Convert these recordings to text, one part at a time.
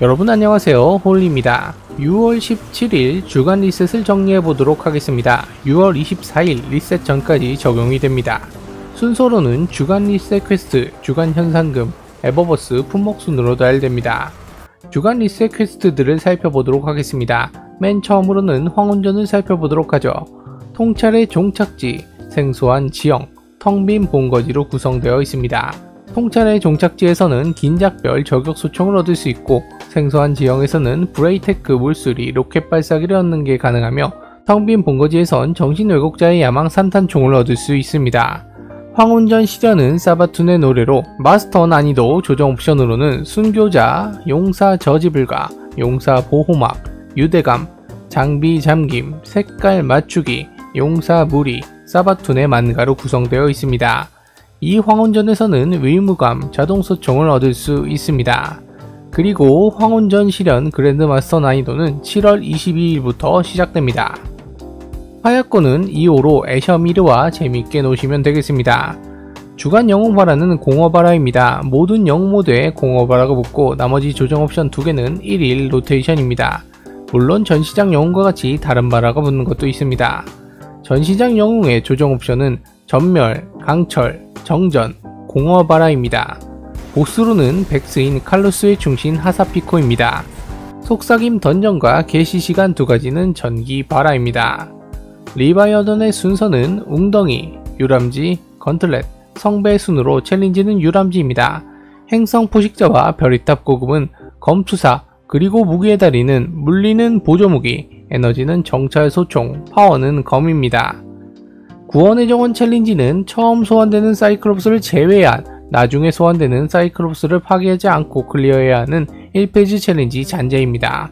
여러분 안녕하세요. 홀리입니다. 6월 17일 주간 리셋을 정리해 보도록 하겠습니다. 6월 24일 리셋 전까지 적용이 됩니다. 순서로는 주간 리셋 퀘스트, 주간 현상금, 에버버스 품목 순으로 나열됩니다. 주간 리셋 퀘스트들을 살펴보도록 하겠습니다. 맨 처음으로는 황혼전을 살펴보도록 하죠. 통찰의 종착지, 생소한 지형, 텅 빈 본거지로 구성되어 있습니다. 통찰의 종착지에서는 긴작별 저격 소총을 얻을 수 있고 생소한 지형에서는 브레이테크 물수리 로켓 발사기를 얻는 게 가능하며 텅 빈 본거지에선 정신 왜곡자의 야망 산탄총을 얻을 수 있습니다. 황혼전 시련은 사바툰의 노래로 마스터 난이도 조정 옵션으로는 순교자, 용사 저지불가, 용사 보호막, 유대감, 장비 잠김, 색깔 맞추기, 용사 무리, 사바툰의 만가로 구성되어 있습니다. 이 황혼전에서는 의무감, 자동소총을 얻을 수 있습니다. 그리고 황혼전 실현 그랜드마스터 난이도는 7월 22일부터 시작됩니다. 하야코는 2호로 애셔미르와 재밌게 노시면 되겠습니다. 주간 영웅바라는 공허바라입니다. 모든 영웅모드에 공허바라가 붙고 나머지 조정 옵션 2개는 1일 로테이션입니다. 물론 전시장 영웅과 같이 다른 바라가 붙는 것도 있습니다. 전시장 영웅의 조정 옵션은 전멸, 강철, 정전, 공허바라입니다. 보스로는 백스인 칼로스의 충신 하사피코입니다. 속삭임 던전과 개시시간 두 가지는 전기 바라입니다. 리바이어던의 순서는 웅덩이, 유람지, 건틀렛, 성배 순으로 챌린지는 유람지입니다. 행성 포식자와 별이탑 고급은 검투사, 그리고 무기의 다리는 물리는 보조무기, 에너지는 정찰 소총, 파워는 검입니다. 구원의 정원 챌린지는 처음 소환되는 사이클롭스를 제외한 나중에 소환되는 사이클롭스를 파괴하지 않고 클리어해야 하는 1페이지 챌린지 잔재입니다.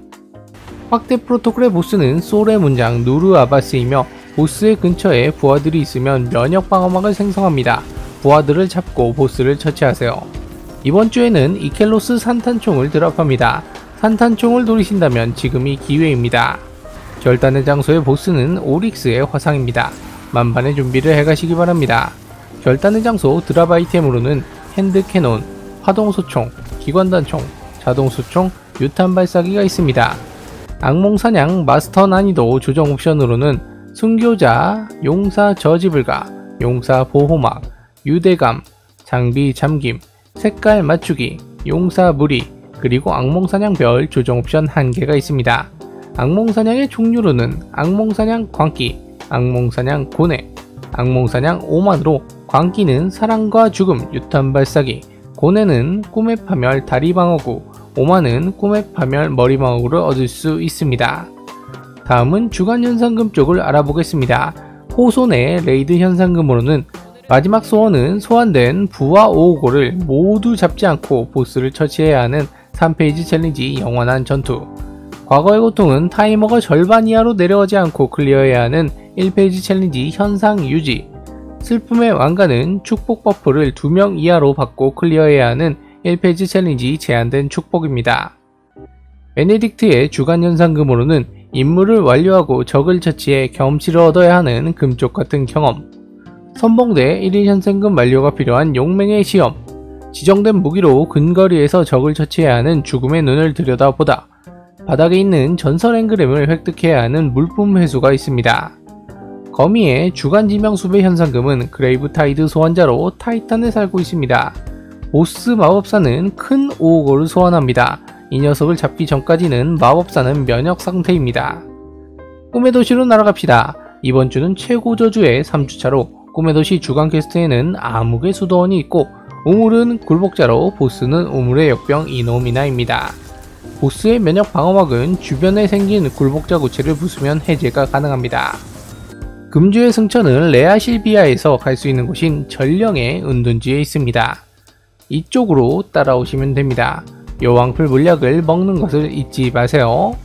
확대 프로토콜의 보스는 솔의 문장 누르 아바스이며 보스의 근처에 부하들이 있으면 면역 방어막을 생성합니다. 부하들을 잡고 보스를 처치하세요. 이번 주에는 이켈로스 산탄총을 드랍합니다. 산탄총을 노리신다면 지금이 기회입니다. 결단의 장소의 보스는 오릭스의 화상입니다. 만반의 준비를 해가시기 바랍니다. 결단의 장소 드랍 아이템으로는 핸드 캐논, 파동소총, 기관단총, 자동소총, 유탄 발사기가 있습니다. 악몽사냥 마스터 난이도 조정 옵션으로는 순교자, 용사 저지불가, 용사 보호막, 유대감, 장비 잠김, 색깔 맞추기, 용사 무리, 그리고 악몽사냥별 조정 옵션 1개가 있습니다. 악몽사냥의 종류로는 악몽사냥 광기, 악몽사냥 고뇌, 악몽사냥 오만으로 광기는 사랑과 죽음 유탄 발사기, 고뇌는 꿈의 파멸 다리 방어구, 오만은 꿈의 파멸 머리 방어구를 얻을 수 있습니다. 다음은 주간 현상금 쪽을 알아보겠습니다. 호손의 레이드 현상금으로는 마지막 소원은 소환된 부하 오거를 모두 잡지 않고 보스를 처치해야 하는 3페이지 챌린지 영원한 전투 과거의 고통은 타이머가 절반 이하로 내려가지 않고 클리어해야 하는 1페이지 챌린지 현상 유지 슬픔의 왕가는 축복 버프를 2명 이하로 받고 클리어해야 하는 1페이지 챌린지 제한된 축복입니다. 베네딕트의 주간 현상금으로는 임무를 완료하고 적을 처치해 경험치를 얻어야 하는 금쪽 같은 경험 선봉대 1일 현상금 완료가 필요한 용맹의 시험 지정된 무기로 근거리에서 적을 처치해야 하는 죽음의 눈을 들여다보다 바닥에 있는 전설 엔그램을 획득해야 하는 물품 회수가 있습니다. 거미의 주간 지명수배 현상금은 그레이브 타이드 소환자로 타이탄에 살고 있습니다. 보스 마법사는 큰 오거를 소환합니다. 이 녀석을 잡기 전까지는 마법사는 면역 상태입니다. 꿈의 도시로 날아갑시다. 이번 주는 최고 저주의 3주차로 꿈의 도시 주간 퀘스트에는 암흑의 수도원이 있고 우물은 굴복자로 보스는 우물의 역병 이노미나입니다. 보스의 면역 방어막은 주변에 생긴 굴복자 구체를 부수면 해제가 가능합니다. 금주의 승천은 레아실비아에서 갈 수 있는 곳인 전령의 은둔지에 있습니다. 이쪽으로 따라오시면 됩니다. 여왕풀 물약을 먹는 것을 잊지 마세요.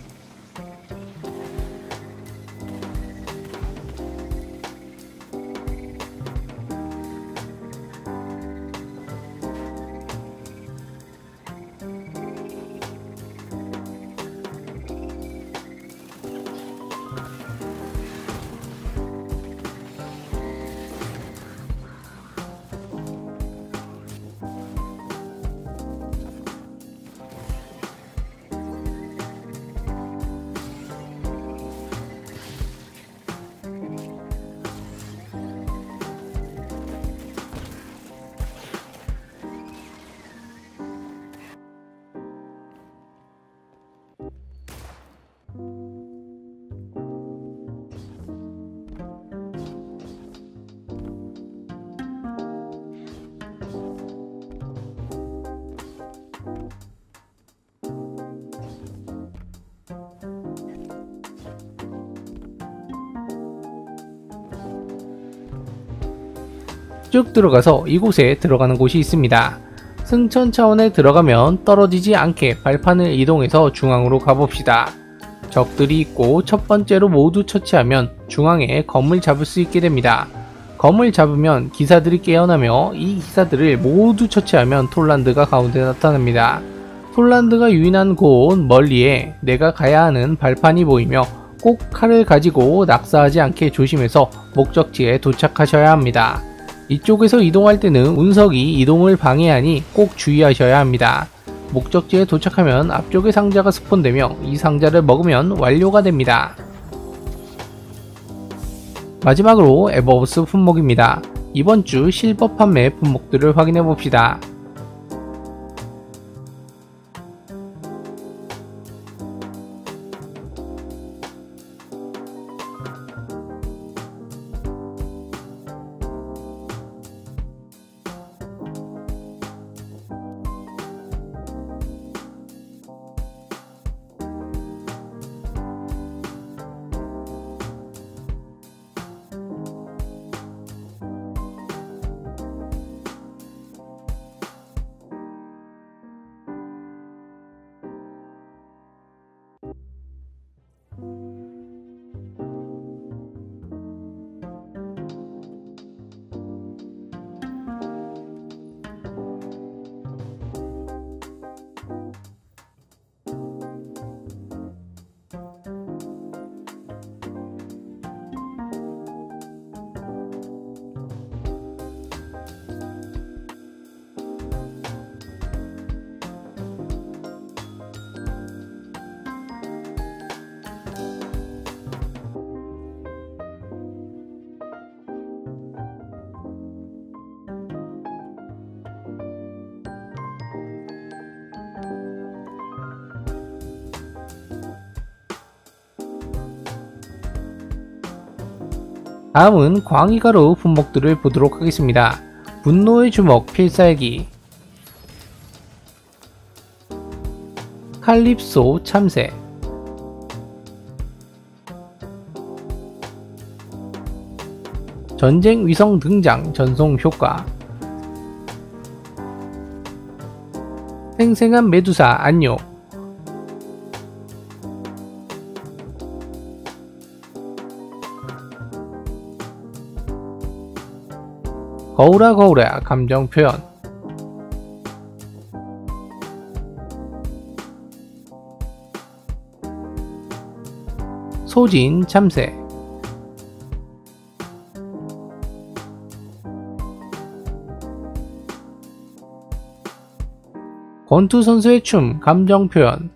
쭉 들어가서 이곳에 들어가는 곳이 있습니다. 승천 차원에 들어가면 떨어지지 않게 발판을 이동해서 중앙으로 가봅시다. 적들이 있고 첫 번째로 모두 처치하면 중앙에 검을 잡을 수 있게 됩니다. 검을 잡으면 기사들이 깨어나며 이 기사들을 모두 처치하면 톨란드가 가운데 나타납니다. 톨란드가 유인한 곳 멀리에 내가 가야 하는 발판이 보이며 꼭 칼을 가지고 낙사하지 않게 조심해서 목적지에 도착하셔야 합니다. 이쪽에서 이동할 때는 운석이 이동을 방해하니 꼭 주의하셔야 합니다. 목적지에 도착하면 앞쪽에 상자가 스폰되며 이 상자를 먹으면 완료가 됩니다. 마지막으로 에버버스 품목입니다. 이번 주 실버 판매 품목들을 확인해 봅시다. 다음은 광희가루 품목들을 보도록 하겠습니다. 분노의 주먹 필살기. 칼립소 참새. 전쟁 위성 등장 전송 효과. 생생한 메두사 안녕 거울아 거울아 감정 표현. 소진 참새. 권투 선수의 춤 감정 표현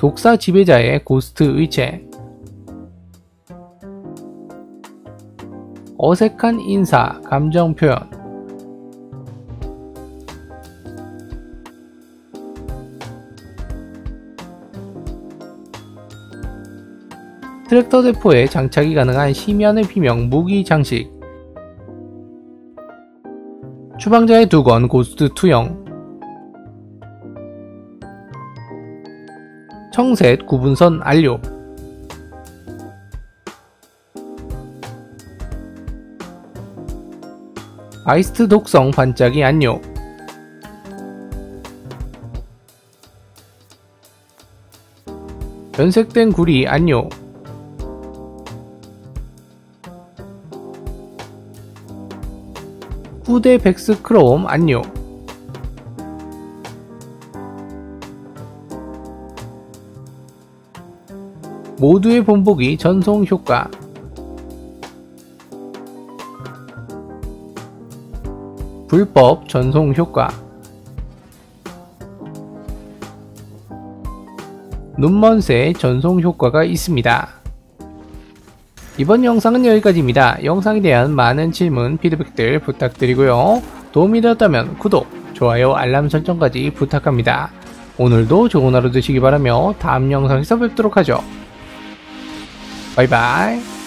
독사 지배자의 고스트 의체 어색한 인사, 감정 표현. 트랙터 대포에 장착이 가능한 심연의 비명 무기 장식. 추방자의 두건 고스트 투영 청셋 구분선 안료. 아이스트 독성 반짝이 안료 변색된 구리 안료 후대 백스 크롬 안료 모두의 본보기 전송 효과 불법 전송 효과 눈먼새 전송 효과가 있습니다. 이번 영상은 여기까지입니다. 영상에 대한 많은 질문, 피드백들 부탁드리고요. 도움이 되었다면 구독, 좋아요, 알람 설정까지 부탁합니다. 오늘도 좋은 하루 되시기 바라며 다음 영상에서 뵙도록 하죠. 拜拜。